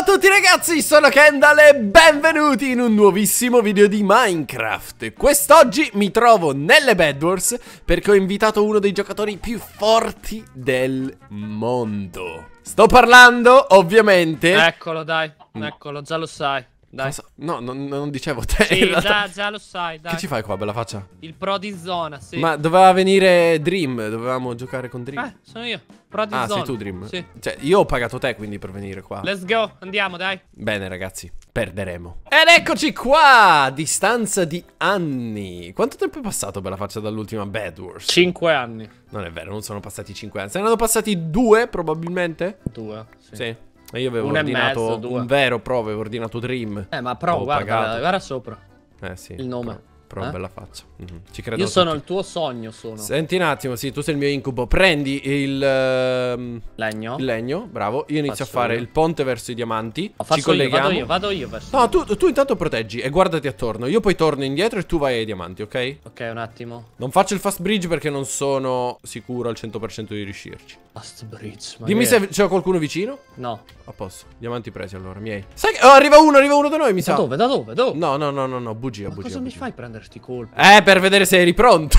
a tutti ragazzi, sono Kendall e benvenuti in un nuovissimo video di Minecraft. Quest'oggi mi trovo nelle Bedwars perché ho invitato uno dei giocatori più forti del mondo. Sto parlando, ovviamente Eccolo dai, eccolo, già lo sai dai. Cosa? No, non, non dicevo te Sì, già, già lo sai, dai. Che ci fai qua, bella faccia? Il pro di zona, sì. Ma doveva venire Dream, dovevamo giocare con Dream. Eh, sono io, pro di Ah, zona. sei tu Dream? Sì. Cioè, io ho pagato te quindi per venire qua. Let's go, andiamo dai. Bene ragazzi, perderemo. Ed eccoci qua, a distanza di anni. Quanto tempo è passato bella faccia dall'ultima Bad Wars? Cinque anni. Non è vero, non sono passati 5 anni. Se ne erano passati due probabilmente? Due, sì, Sì E io avevo Uno e ordinato mezzo, un vero pro, avevo ordinato Dream Eh, ma pro, guarda, pagato. guarda sopra Eh sì Il nome. Pro, pro Eh? bella faccia Mhm, Ci credo Io sono tutti. il tuo sogno, sono Senti un attimo, sì, tu sei il mio incubo Prendi il, ehm, Legno il legno, bravo Io inizio Faccio a fare io. il ponte verso i diamanti Lo Ci faccio io, colleghiamo vado io, vado io verso No, tu, tu intanto proteggi e guardati attorno. Io poi torno indietro e tu vai ai diamanti, ok? Ok, un attimo Non faccio il fast bridge perché non sono sicuro al 100% di riuscirci. Fast bridge, Dimmi se c'è qualcuno vicino. No A posto. Diamanti presi allora, miei. Sai che... Oh, arriva uno, arriva uno da noi, mi Da sa. dove, da dove, dove? No, no, no, no, no, bugia, Ma bugia. cosa mi bugia. fai prendere sti colpi? Eh, per vedere se eri pronto.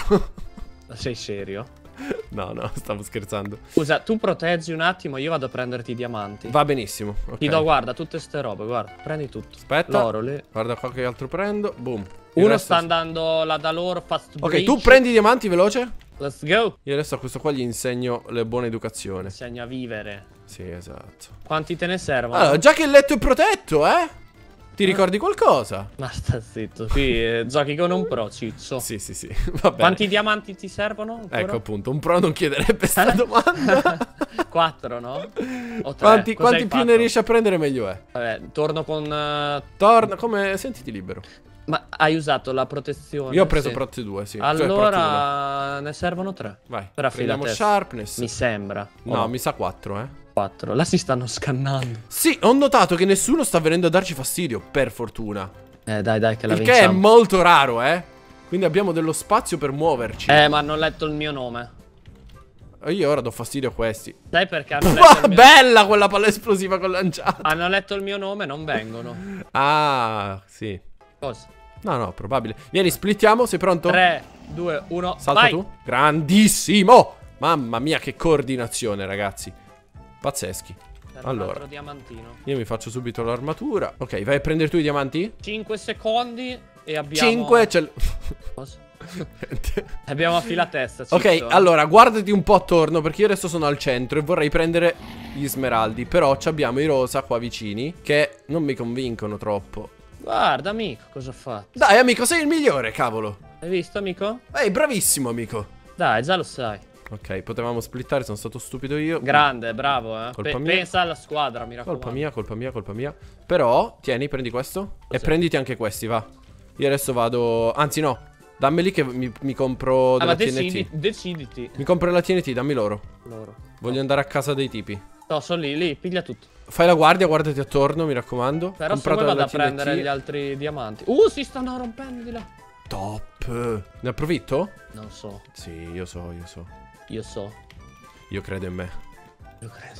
Sei serio? no, no, stavo scherzando. Scusa, tu proteggi un attimo, io vado a prenderti i diamanti Va benissimo. ok. Ti do, guarda, tutte ste robe, guarda, prendi tutto. Aspetta. L'oro lì. Guarda qua che altro prendo. Boom. Il Uno sta andando là da loro, fast Ok, bridge. tu prendi i diamanti veloce. Let's go. Io adesso a questo qua gli insegno le buone educazione. Insegna a vivere. Sì, esatto. Quanti te ne servono? Allora, già che il letto è protetto, eh? Ti ricordi qualcosa? Ma sta zitto, qui eh, giochi con un pro, ciccio. Sì, sì, sì. Va bene. Quanti diamanti ti servono? ancora? Ecco appunto, un pro non chiederebbe questa domanda. Quattro, no? O tre? quanti quanti più ne riesci a prendere meglio è. Vabbè, torno con... eh, Torna, come... Sentiti libero. Ma hai usato la protezione? Io ho preso Sì. Prot 2, sì. Cioè. Allora, ne servono tre. Vai, prendiamo. Sharpness. Mi sembra. No, mi sa 4, eh. Quattro. Là si stanno scannando. Sì, ho notato che nessuno sta venendo a darci fastidio, per fortuna. Eh, dai, dai, che la Il che è vinciamo. molto raro, eh. Quindi abbiamo dello spazio per muoverci. Eh, ma hanno letto il mio nome. Io ora do fastidio a questi. Sai perché hanno letto, Ma il mio... bella quella palla esplosiva con lanciata. hanno letto il mio nome non vengono. Ah, sì. Cosa? No, no, probabile. Vieni, splittiamo, sei pronto? 3, 2, 1, Salta vai. tu. Grandissimo! Mamma mia, che coordinazione, ragazzi. Pazzeschi. Allora. diamantino. Io mi faccio subito l'armatura. Ok, vai a prendere tu i diamanti? 5 secondi e abbiamo... 5. C'è l- Cosa? abbiamo affilatezza. ok, Ciccio. allora, guardati un po' attorno perché io adesso sono al centro e vorrei prendere gli smeraldi. Però ci abbiamo i rosa qua vicini che non mi convincono troppo. Guarda, amico, cosa ho fatto? Dai, amico, sei il migliore, cavolo. Hai visto, amico? Ehi, bravissimo, amico. Dai, già lo sai. Ok, potevamo splittare, sono stato stupido io. Grande, bravo, eh. Colpa Pe- mia. pensa alla squadra, mi raccomando. Colpa mia, colpa mia, colpa mia. Però, tieni, prendi questo. E Cos'è? prenditi anche questi, va. Io adesso vado. Anzi, no. Dammeli che mi, mi compro Ah, della ma TNT. decidi, deciditi. Mi compro la TNT, dammi loro. Loro. Voglio andare a casa dei tipi. No, sono lì, lì, piglia tutto. Fai la guardia, guardati attorno, mi raccomando. Però se Comprato vuoi vado a prendere gli altri diamanti. Uh, si stanno rompendo di là. Top. Ne approfitto? Non so, Sì, io so, io so. Io so. Io credo in me. Io credo.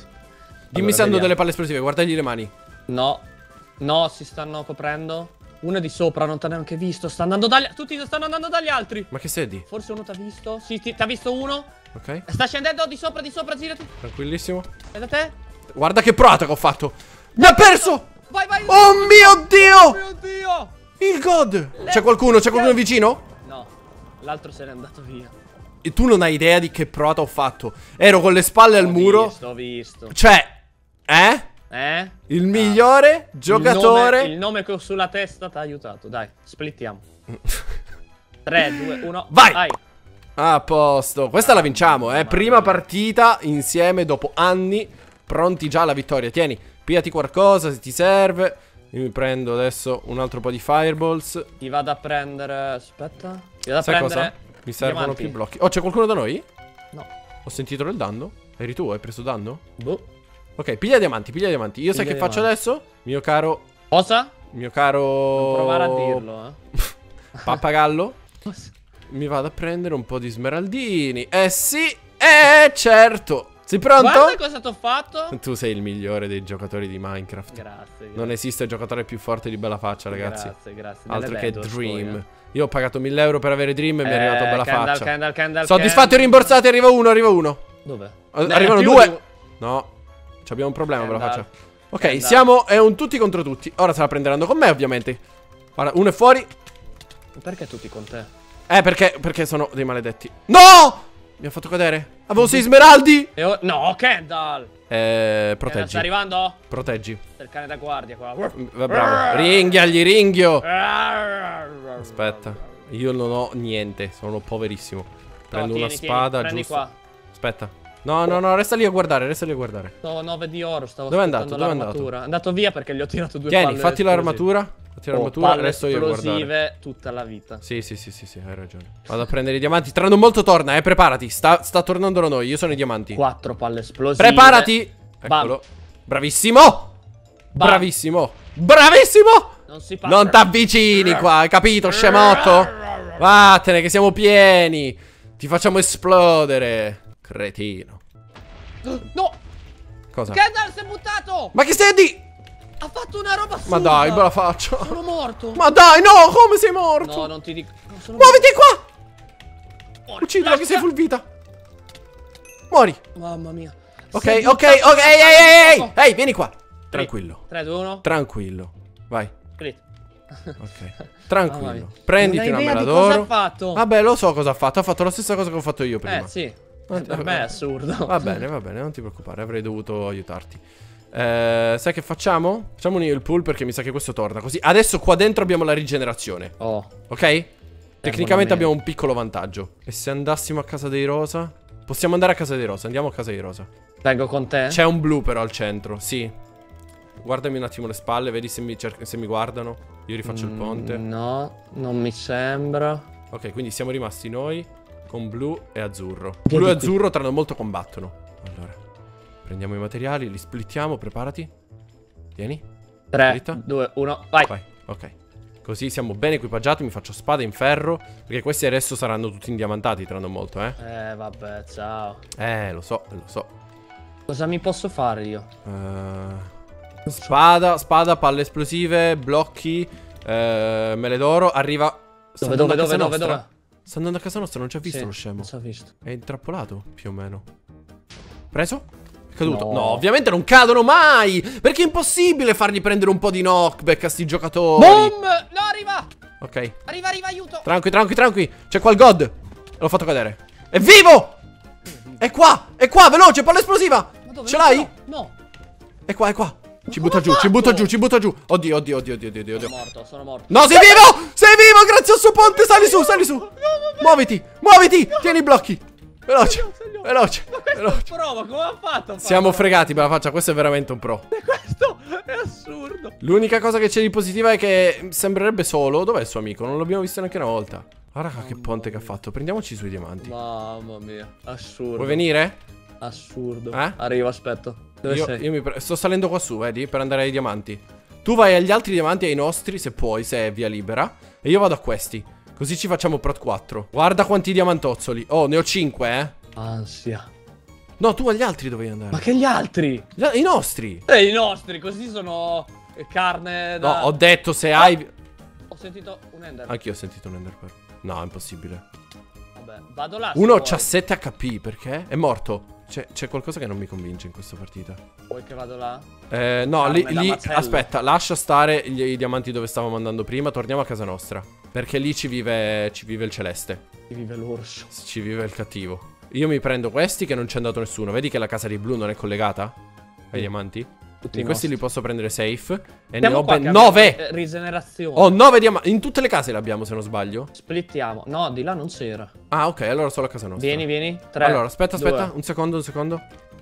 Dimmi Allora, se hanno delle palle esplosive, guardagli le mani. No. No, si stanno coprendo. Uno è di sopra, non ti ho neanche visto. Sta andando dagli... Tutti stanno andando dagli altri. Ma che sedi? Forse uno ti ha visto? Sì, ti ha visto uno. Ok, Sta scendendo di sopra, di sopra, girati. tranquillissimo. È da te? Guarda che proata che ho fatto. Mi ha perso! Vai, vai. Oh mio Dio! Oh mio Dio! Il God! C'è qualcuno? C'è qualcuno vicino? No, l'altro se n'è andato via. E tu non hai idea di che proata ho fatto. Ero con le spalle al Ho muro. visto, ho visto. Cioè, eh? Eh? Il migliore giocatore. Il nome, il nome che ho sulla testa ti ha aiutato. Dai, splittiamo. 3, 2, 1. Vai! A posto. Questa la vinciamo, eh. Mamma Prima mia. partita insieme dopo anni. Pronti già alla vittoria. Tieni, pigliati qualcosa se ti serve. Io mi prendo adesso un altro po' di fireballs. Ti vado a prendere. Aspetta. Ti vado a Sai prendere. cosa? Mi servono diamanti. più blocchi. Oh, c'è qualcuno da noi? No. Ho sentito del danno. Eri tu? Hai preso danno? Boh. Ok, piglia diamanti, piglia diamanti. Io sai Piglia che faccio diamanti. adesso? Mio caro. Cosa? Mio caro. Non provare a dirlo, eh. Pappagallo. Cosa? Mi vado a prendere un po' di smeraldini. Eh sì, eh certo. Sei pronto? Guarda cosa ti ho fatto. Tu sei il migliore dei giocatori di Minecraft. Grazie. grazie. Non esiste giocatore più forte di bella faccia, ragazzi. Grazie, grazie. Altro che Dream. Bedwars, Io ho pagato 1000 euro per avere Dream e mi è Eh, arrivato bella Kendall, faccia. Kendall, Kendall, Soddisfatti o Kendall. rimborsati? Arriva uno, arriva uno. Dove? Eh, Arrivano due. di- No, ci abbiamo un problema con la Kendall. faccia. Ok, siamo. È un tutti contro tutti. Ora se la prenderanno con me, ovviamente. Guarda, uno è fuori. Perché tutti con te? Eh, perché, perché sono dei maledetti. No! Mi ha fatto cadere. Avevo sei smeraldi. E No, Kendall. Eh, Kendall, proteggi. sta arrivando? Proteggi. C'è il cane da guardia qua. Va bravo. Ringhiagli, ringhio. Aspetta. Io non ho niente. Sono poverissimo. Prendo una tieni, spada, tieni, prendi giusto. qua. Aspetta. No, no, no, resta lì a guardare, resta lì a guardare. Sto 9 di oro, stavo Dove è andato? Dove è l'armatura. È andato via perché gli ho tirato due Tieni, palle fatti esplosive. l'armatura. Fatti Oh, l'armatura, palle resto io a guardare. esplosive tutta la vita. Sì, sì, sì, sì, sì, hai ragione. Vado a prendere i diamanti. Tra non molto torna, eh, preparati. Sta, sta tornando da noi, io sono i diamanti. Quattro palle esplosive. Preparati. Bam. Eccolo. Bravissimo. Bam. Bravissimo. Bravissimo. Non si parla. Non t'avvicini qua, hai capito, scemotto? Vattene, che siamo pieni. Ti facciamo esplodere. Cretino. No! Cosa? Kendall si è buttato! Ma che stai a di? Ha fatto una roba assurda! Ma dai, me la faccio. Sono morto! Ma dai, no, come sei morto? No, non ti dico. sono Muoviti qua. morto. Uccidilo che sei full vita. Muori. Mamma mia. Ok, è ok, ok, buttato ehi, ehi, ehi, ehi. vieni qua. Tranquillo. 3, 2, 1. Tranquillo. Vai. Crit. Ok. Tranquillo. Prenditi Non una mela di cosa d'oro. ha fatto? Vabbè, lo so cosa ha fatto. Ha fatto la stessa cosa che ho fatto io prima. Eh, sì. Per me è assurdo. Va bene, va bene, non ti preoccupare, avrei dovuto aiutarti. Eh, sai che facciamo? Facciamo un heal pool perché mi sa che questo torna. Così adesso qua dentro abbiamo la rigenerazione. Oh. Ok? Tecnicamente me. abbiamo un piccolo vantaggio. E se andassimo a casa dei Rosa? Possiamo andare a casa dei Rosa, andiamo a casa dei Rosa. Vengo con te? C'è un blu però al centro, sì. Guardami un attimo le spalle, vedi se mi, se mi guardano. Io rifaccio il Mm, ponte. No, non mi sembra. Ok, quindi siamo rimasti noi con blu e azzurro. Blu e azzurro tra non molto combattono. Allora, prendiamo i materiali, li splittiamo, preparati. Tieni, 3, Dritta. 2, 1, vai. vai. Ok. Così siamo ben equipaggiati, mi faccio spada in ferro. Perché questi adesso saranno tutti indiamantati tra non molto, eh. Eh, vabbè, ciao. Eh, lo so, lo so. Cosa mi posso fare io? Eh, spada, spada, palle esplosive, blocchi, eh, mele d'oro. Arriva. Dove, dove, dove, dove, dove? Sta andando a casa nostra, non ci ha visto Sì, lo scemo. Non ci ho visto. È intrappolato, più o meno. Preso? È caduto? No. No. ovviamente non cadono mai! Perché è impossibile fargli prendere un po' di knockback a sti giocatori. Boom! No, arriva! Ok. Arriva, arriva, aiuto! Tranqui, tranqui, tranqui. C'è qua il god. L'ho fatto cadere. È vivo! È qua! È qua, veloce, palla esplosiva! Ce l'hai? No. È qua, è qua. Ci butta giù, ci butta giù, ci butta giù. Oddio, oddio, oddio, oddio, oddio, oddio. Sono morto, sono morto. No, sei vivo! Sei vivo, grazie al suo ponte. Sali su, sali su. Muoviti, muoviti. Tieni i blocchi. Veloce, veloce, Questo veloce. prova, come ha fatto? a Siamo farlo? fregati, bella faccia. Questo è veramente un pro. Questo è assurdo. L'unica cosa che c'è di positiva è che sembrerebbe solo. Dov'è il suo amico? Non l'abbiamo visto neanche una volta. Guarda che ponte che ha fatto. Prendiamoci i suoi diamanti. Mamma mia, assurdo. Vuoi venire? Assurdo. Eh? Arrivo, aspetto. Dove Io, sei? io mi sto salendo qua su, vedi? Per andare ai diamanti. Tu vai agli altri diamanti, ai nostri, se puoi, se è via libera. E io vado a questi. Così ci facciamo prot 4. Guarda quanti diamantozzoli. Oh, ne ho 5, eh. Ansia. No, tu agli altri dovevi andare. Ma che gli altri? Gli a- I nostri. Eh, i nostri, così sono eh, carne da... No, ho detto se hai. Ho sentito un ender. Anch'io ho sentito un ender pearl. No, è impossibile. Vabbè, vado là. Uno c'ha 7 HP, perché? È morto. C'è, c'è qualcosa che non mi convince in questa partita. Vuoi che vado là? Eh, no, Carne lì, lì- aspetta, lascia stare gli- i diamanti dove stavamo andando prima. Torniamo a casa nostra. Perché lì ci vive, ci vive il celeste. Qui vive l'orso. Ci vive il cattivo. Io mi prendo questi che non c'è andato nessuno. Vedi che la casa di blu non è collegata ai Sì. diamanti? Tutti In questi li posso prendere safe. E ne Siamo ho qua ben che abbiamo, 9. eh, Rigenerazione. Ho 9 diamanti. In tutte le case le abbiamo, se non sbaglio. Splittiamo. No, di là non c'era. Ah, ok, allora solo a casa nostra. Vieni, vieni. Tre. Allora, aspetta, due, aspetta. Un secondo, un secondo.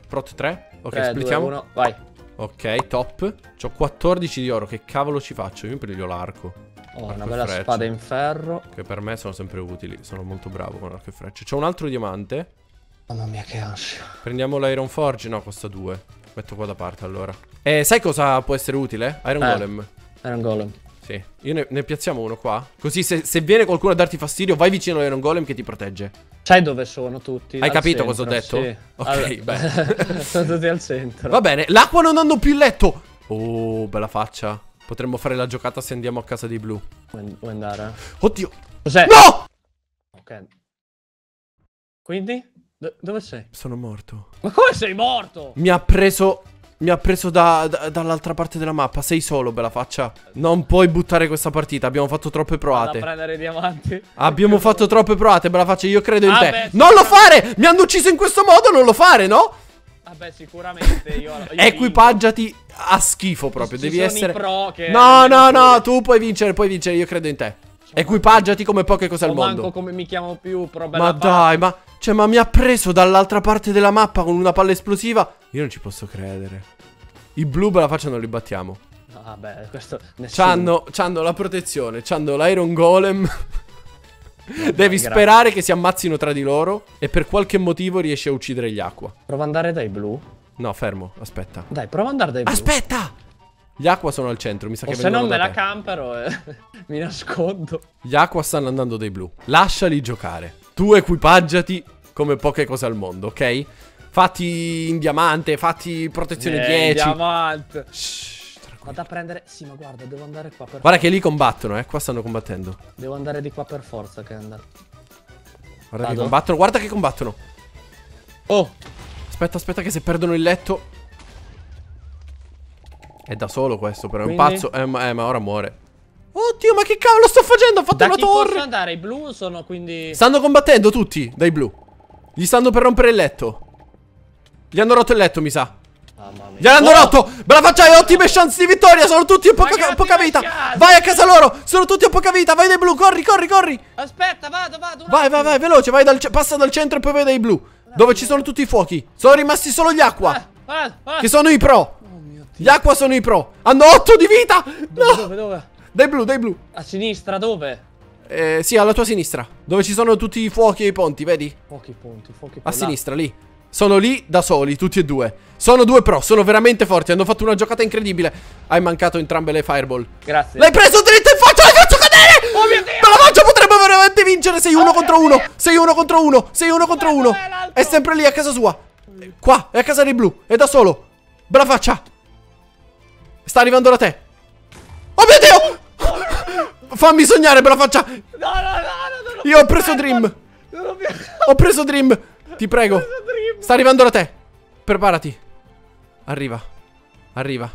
Prot 3. Ok, tre, due, splittiamo. uno, vai. Ok, top. C'ho 14 di oro. Che cavolo ci faccio? Io mi prendo l'arco. Oh, una bella freccia. spada in ferro. Che per me sono sempre utili. Sono molto bravo con arco e frecce. C'ho un altro diamante. Mamma mia, che ansia. Prendiamo l'Iron Forge. No, costa 2. Metto qua da parte allora. Eh, sai cosa può essere utile? Iron Eh. Golem. Un golem. Sì, io ne, ne piazziamo uno qua. Così se, se viene qualcuno a darti fastidio, vai vicino all'Iron Golem che ti protegge. Sai dove sono tutti? Hai Al capito centro, cosa ho detto? Sì. Ok, Al- beh. sono tutti al centro. Va bene, l'acqua non hanno più il letto. Oh, bella faccia. Potremmo fare la giocata se andiamo a casa dei blu. Vuoi andare? Oddio. Cos'è? No! Ok. Quindi? Do- dove sei? Sono morto. Ma come sei morto? Mi ha preso. Mi ha preso da- da- dall'altra parte della mappa. Sei solo, bella faccia. Non puoi buttare questa partita. Abbiamo fatto troppe Vado a prendere i diamanti. Abbiamo fatto troppe provate, bella faccia. Io credo in Ah, te. beh, non lo sicuramente. fare! Mi hanno ucciso in questo modo, non lo fare, no? Vabbè, sicuramente io. io Equipaggiati a schifo proprio. Ci Devi essere. pro che No, no, no. Tu puoi vincere, puoi vincere. Io credo in te. Equipaggiati come poche cose al mondo. manco come mi chiamo più, pro Ma dai, ma. Cioè, ma mi ha preso dall'altra parte della mappa con una palla esplosiva. Io non ci posso credere. I blu per la faccia non li battiamo. Vabbè, questo nessuno. C'hanno, c'hanno la protezione, c'hanno l'Iron Golem. Devi sperare che si ammazzino tra di loro. E per qualche motivo riesci a uccidere gli acqua. Prova ad andare dai blu. No, fermo, aspetta. Dai, prova ad andare dai blu. Aspetta! Gli acqua sono al centro, mi sa O che se vengono non me la campero e mi nascondo. Gli acqua stanno andando dai blu. Lasciali giocare. Tu equipaggiati come poche cose al mondo, ok? Fatti in diamante, fatti protezione Eh, 10. diamante. Shh. Vado a prendere. Sì, ma guarda, devo andare qua per Guarda che lì combattono, eh. Qua stanno combattendo. Devo andare di qua per forza, che andare. Guarda che Vado? combattono. Guarda che combattono. Oh! Aspetta, aspetta, che se perdono il letto. È da solo questo, però. È un Quindi? pazzo. Eh ma, eh, ma ora muore. Oddio, ma che cavolo sto facendo? Ho fatto Da una chi posso torre. andare? I blu sono quindi. Stanno combattendo tutti, dai blu. Gli stanno per rompere il letto. Gli hanno rotto il letto, mi sa. Gliel'hanno Oh! rotto! Faccia, hai ottime chance di vittoria! Sono tutti a poca, Ragazzi, poca vita! ragazzi! Vai a casa loro! Sono tutti a poca vita! Vai dai blu! Corri, corri, corri! Aspetta, vado, vado. Vai, vai, vai, veloce! Vai dal passa dal centro e poi vai dai blu! Dove ci sono tutti i fuochi! Sono rimasti solo gli acqua! Ah, ah, ah. Che sono i pro! Oh Gli acqua sono i pro! Hanno 8 di vita! Dove, No! dove, dove? Dai blu, dai blu! A sinistra, dove? Eh, sì, alla tua sinistra. Dove ci sono tutti i fuochi e i ponti, vedi? Pochi punti, pochi punti. A sinistra, lì. Sono lì da soli, tutti e due. Sono due pro, sono veramente forti. Hanno fatto una giocata incredibile. Hai mancato entrambe le fireball. Grazie. L'hai preso dritto in faccia, l'hai fatto cadere! Oh mio Dio! Me la potremmo veramente vincere. Sei uno contro uno. Sei uno contro uno. Sei uno contro uno. È sempre lì a casa sua. Qua, è a casa dei blu. È da solo. Bella faccia. Sta arrivando da te. Oh mio Dio! Fammi sognare, bella faccia. No, no, no, Io ho preso Dream. Ho preso Dream. Ti prego. Sta arrivando da te. Preparati. Arriva. Arriva.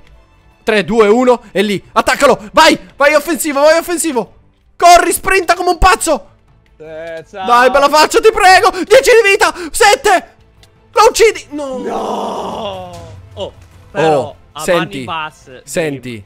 3, 2, 1 e lì. Attaccalo. Vai. Vai offensivo, vai offensivo. Corri, sprinta come un pazzo. Eh. Dai, bella faccia, ti prego. 10 di vita. 7. La uccidi. No. No. Oh, però Oh, senti, basse. Senti.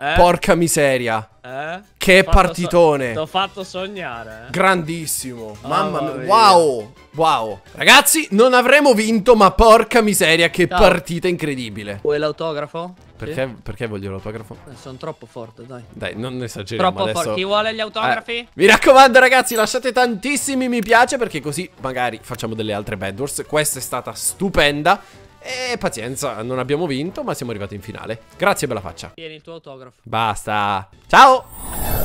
Eh? Porca miseria. Eh? Che partitone. So- T'ho fatto sognare. eh. Grandissimo. Mamma Mamma mia. Wow. Wow. Ragazzi, non avremo vinto, ma porca miseria, che Ciao. partita incredibile. Vuoi l'autografo? Perché, perché voglio l'autografo? Sono troppo forte, dai. Dai, non esageriamo Troppo adesso. forte. Chi vuole gli autografi? Eh, mi raccomando ragazzi, lasciate tantissimi mi piace perché così magari facciamo delle altre Bad Wars. Questa è stata stupenda e pazienza, non abbiamo vinto ma siamo arrivati in finale. Grazie bella faccia. Tieni il tuo autografo. Basta. Ciao.